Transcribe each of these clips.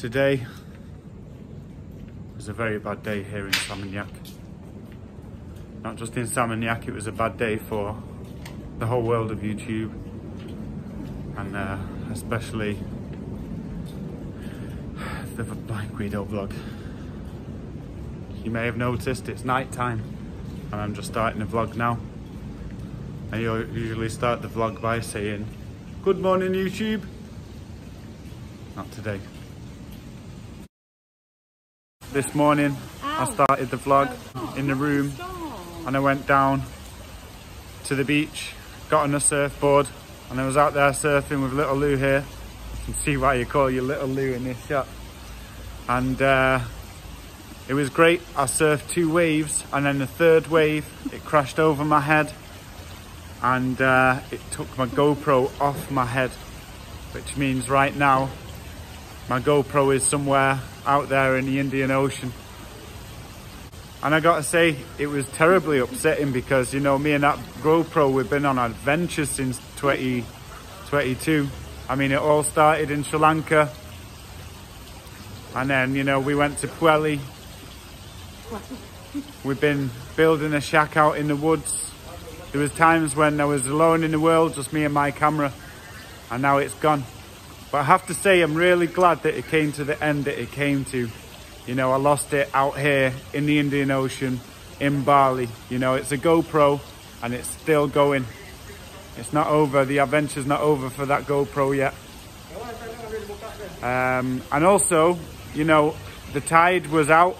Today was a very bad day here in Seminyak. Not just in Seminyak, it was a bad day for the whole world of YouTube and uh, especially the Blind Guido vlog. You may have noticed it's night time and I'm just starting the vlog now. I usually start the vlog by saying, Good morning YouTube. Not today. This morning I started the vlog in the room and I went down to the beach, got on a surfboard and I was out there surfing with little Lou here. You can see why you call you little Lou in this shot. And uh, it was great. I surfed two waves and then the third wave, it crashed over my head and uh, it took my GoPro off my head, which means right now my GoPro is somewhere out there in the Indian Ocean. And I gotta say, it was terribly upsetting because, you know, me and that GoPro, we've been on adventures since 2022. I mean, it all started in Sri Lanka. And then, you know, we went to Pwelly. We've been building a shack out in the woods. There was times when I was alone in the world, just me and my camera. And now it's gone. But I have to say, I'm really glad that it came to the end that it came to. You know, I lost it out here in the Indian Ocean in Bali. You know, it's a GoPro and it's still going. It's not over. The adventure's not over for that GoPro yet. Um, and also, you know, the tide was out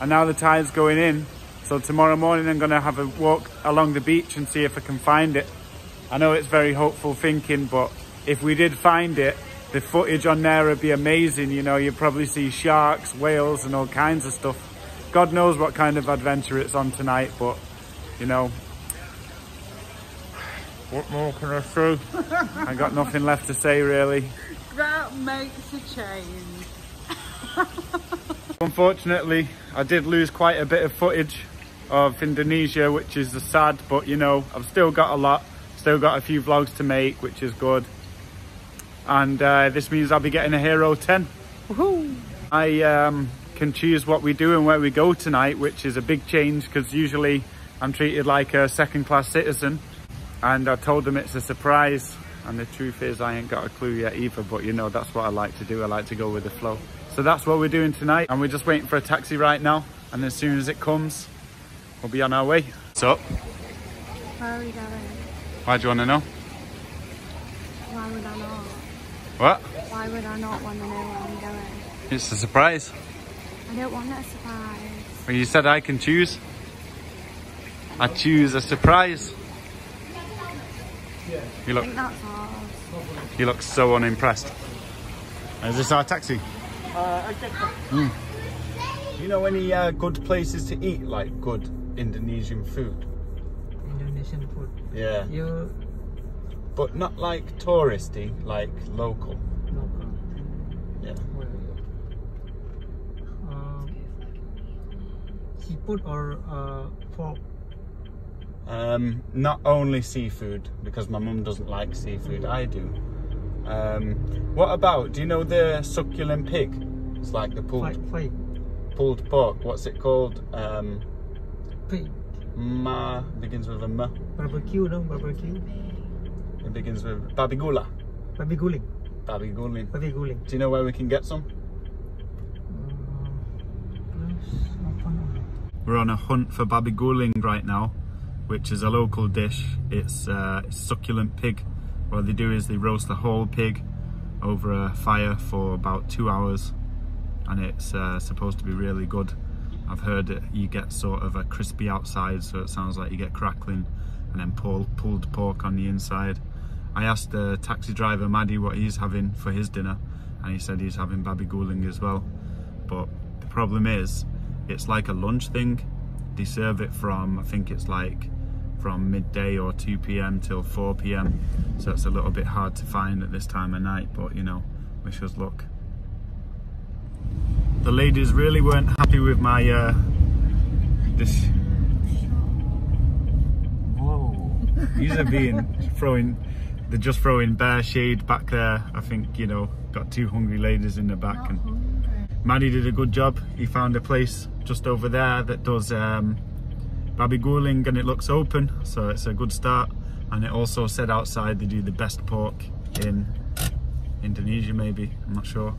and now the tide's going in. So tomorrow morning I'm going to have a walk along the beach and see if I can find it. I know it's very hopeful thinking, but if we did find it, the footage on there would be amazing. You know, you'd probably see sharks, whales and all kinds of stuff. God knows what kind of adventure it's on tonight, but you know, what more can I say? I got nothing left to say really. That makes a change. Unfortunately, I did lose quite a bit of footage of Indonesia, which is a sad, but you know, I've still got a lot, still got a few vlogs to make, which is good and uh, this means I'll be getting a Hero 10. I um, can choose what we do and where we go tonight, which is a big change because usually I'm treated like a second class citizen and I told them it's a surprise and the truth is I ain't got a clue yet either, but you know, that's what I like to do. I like to go with the flow. So that's what we're doing tonight and we're just waiting for a taxi right now and as soon as it comes, we'll be on our way. So, Where are we going? why do you want to know? Why would I not? What? Why would I not want to know where I'm going? It's a surprise. I don't want a surprise. When you said I can choose, I choose a surprise. You I look, think that's ours. you look so unimpressed. Is this our taxi? Uh, Mm. You know any uh, good places to eat, like good Indonesian food? Indonesian food. Yeah. You But not like touristy, like local. local. Yeah. Where are? Um, seafood or uh, pork? Um, not only seafood, because my mum doesn't like seafood, I do. Um, what about, do you know the succulent pig? It's like the pulled, Fight, fight. pulled pork. What's it called? Um, Pig. ma begins with a ma. Barbecue, no? Barbecue. It begins with babigula. Babi guling. Babigulin. Babi guling. Do you know where we can get some? We're on a hunt for babi guling right now, which is a local dish. It's uh, succulent pig. What they do is they roast the whole pig over a fire for about two hours and it's uh, supposed to be really good. I've heard that you get sort of a crispy outside so it sounds like you get crackling and then pulled, pulled pork on the inside. I asked the taxi driver Maddie what he's having for his dinner and he said he's having babi guling as well. But the problem is it's like a lunch thing. They serve it from, I think it's like from midday or 2 p.m. till 4 p.m. So it's a little bit hard to find at this time of night, but you know, wish us luck. The ladies really weren't happy with my uh, this. Whoa! These are being throwing. They're just throwing bare shade back there. I think you know got two hungry ladies in the back, Not and hungry. Maddie did a good job. He found a place just over there that does um, babi guling and it looks open, so it's a good start. And it also said outside they do the best pork in Indonesia, maybe. I'm not sure.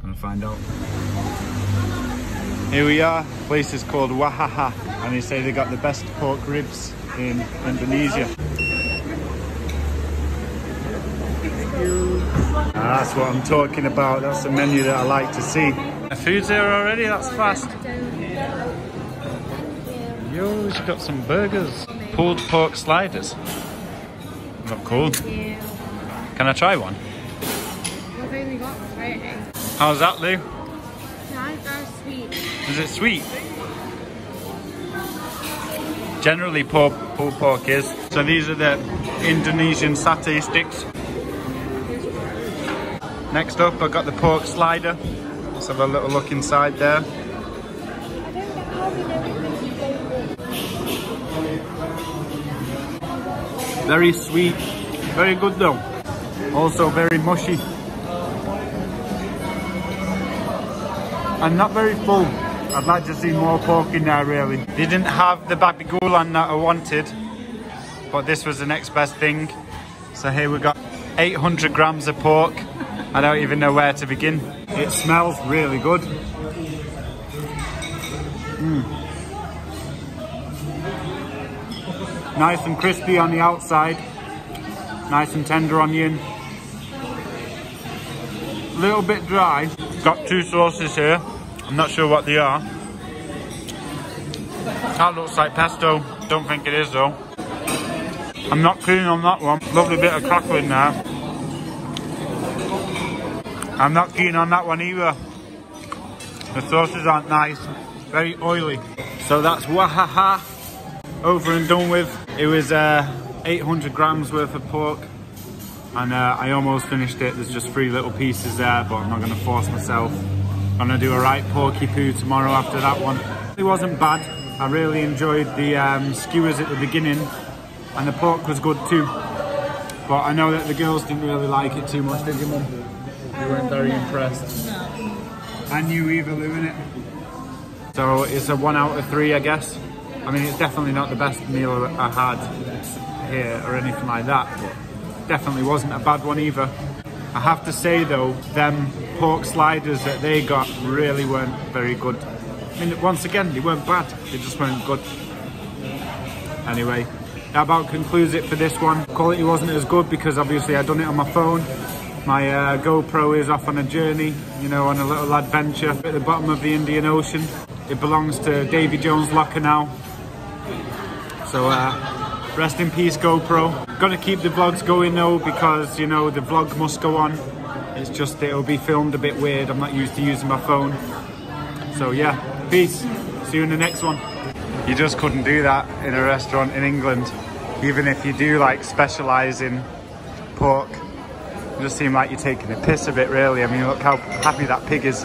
Gonna find out. Here we are. place is called Wahaha, and they say they got the best pork ribs in Indonesia. Ah, that's what I'm talking about. That's the menu that I like to see. The food's here already. That's fast. Yo, she's got some burgers. Pulled pork sliders. Look cool. Can I try one? We've only got three. How's that, Lou? Nice, very sweet. Is it sweet? Generally, pulled, pulled pork is. So these are the Indonesian satay sticks. Next up, I got the pork slider. Let's have a little look inside there. Very sweet, very good though. Also very mushy. And not very full. I'd like to see more pork in there really. Didn't have the babi gulan that I wanted, but this was the next best thing. So here we got 800 grams of pork. I don't even know where to begin. It smells really good. Mm. Nice and crispy on the outside. Nice and tender on the in. Little bit dry. Got two sauces here. I'm not sure what they are. That looks like pesto. Don't think it is though. I'm not keen on that one. Lovely bit of crackling there. I'm not keen on that one either. The sauces aren't nice. Very oily. So that's wahaha over and done with. It was uh, 800 grams worth of pork and uh, I almost finished it. There's just three little pieces there, but I'm not going to force myself. I'm going to do a right porky poo tomorrow after that one. It wasn't bad. I really enjoyed the um, skewers at the beginning and the pork was good too. But I know that the girls didn't really like it too much, did you, Mum? You weren't very impressed. I knew either, Lou, in it. So it's a one out of three, I guess. I mean, it's definitely not the best meal I had here or anything like that, but definitely wasn't a bad one either. I have to say though, them pork sliders that they got really weren't very good. I mean, once again, they weren't bad, they just weren't good. Anyway, that about concludes it for this one. Quality wasn't as good because obviously I'd done it on my phone. My uh, GoPro is off on a journey, you know, on a little adventure at the bottom of the Indian Ocean. It belongs to Davy Jones Locker now. So uh, rest in peace GoPro. Gonna keep the vlogs going though because, you know, the vlog must go on. It's just it'll be filmed a bit weird. I'm not used to using my phone. So yeah, peace. See you in the next one. You just couldn't do that in a restaurant in England. Even if you do like specialise in pork. It just seem like you're taking a piss a bit really. I mean look how happy that pig is.